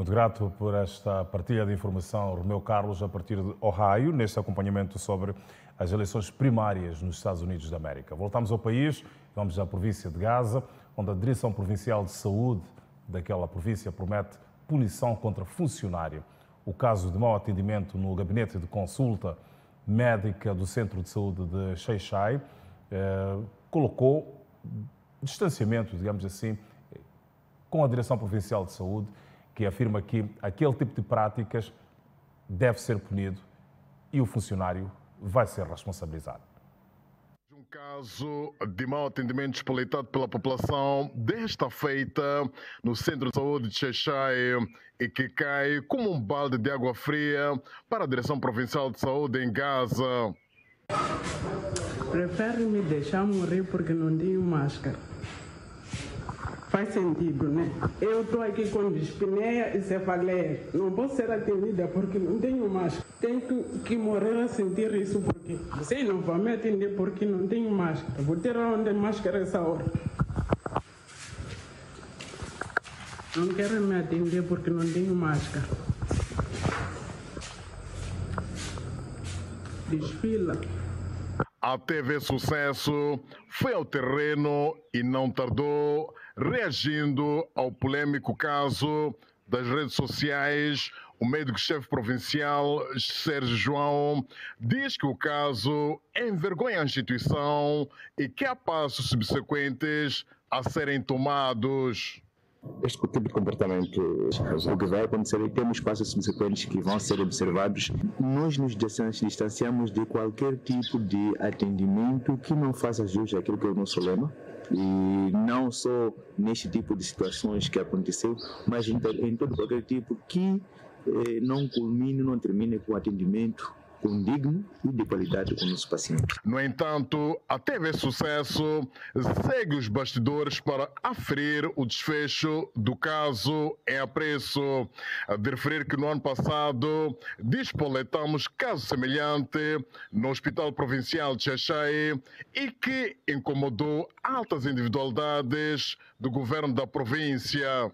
Muito grato por esta partilha de informação, Romeu Carlos, a partir de Ohio, neste acompanhamento sobre as eleições primárias nos Estados Unidos da América. Voltamos ao país, vamos à província de Gaza, onde a Direção Provincial de Saúde daquela província promete punição contra funcionário. O caso de mau atendimento no gabinete de consulta médica do Centro de Saúde de Xeixai eh, colocou distanciamento, digamos assim, com a Direção Provincial de Saúde, que afirma que aquele tipo de práticas deve ser punido e o funcionário vai ser responsabilizado. Um caso de mau atendimento espolitado pela população desta feita no Centro de Saúde de Xexai e que cai como um balde de água fria para a Direção Provincial de Saúde em Gaza. Prefere me deixar morrer porque não tenho máscara. Faz sentido, né? Eu estou aqui com dispneia e cefaleia. Não posso ser atendida porque não tenho máscara. Tenho que morrer a sentir isso porque vocês não vão me atender porque não tenho máscara. Vou ter onde máscara essa hora. Não querem me atender porque não tenho máscara. Desfila. A TV Sucesso foi ao terreno e não tardou, reagindo ao polêmico caso das redes sociais. O médico-chefe provincial, Sérgio João, diz que o caso envergonha a instituição e que há passos subsequentes a serem tomados. Este tipo de comportamento, o que vai acontecer é que temos passos subsequentes que vão ser observados. Nós nos distanciamos de qualquer tipo de atendimento que não faça jus àquilo que é o nosso lema. E não só neste tipo de situações que aconteceu, mas em, todo qualquer tipo que eh, não culmine, não termine com atendimento condigno e de qualidade com o nosso paciente. No entanto, a TV Sucesso segue os bastidores para aferir o desfecho do caso em apreço. De referir que no ano passado despoletamos caso semelhante no Hospital Provincial de Xaxai e que incomodou altas individualidades do governo da província.